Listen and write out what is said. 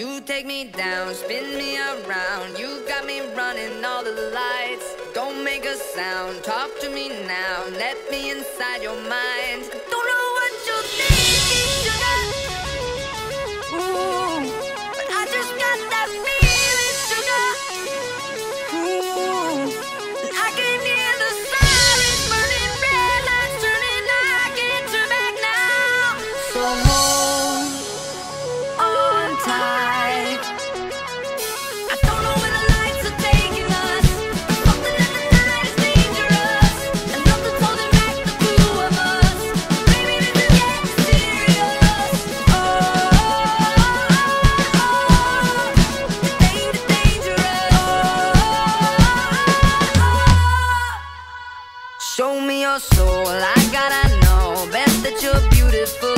You take me down, spin me around. You got me running all the lights. Don't make a sound, talk to me now. Let me inside your mind. Don't soul. I gotta know best that you're beautiful.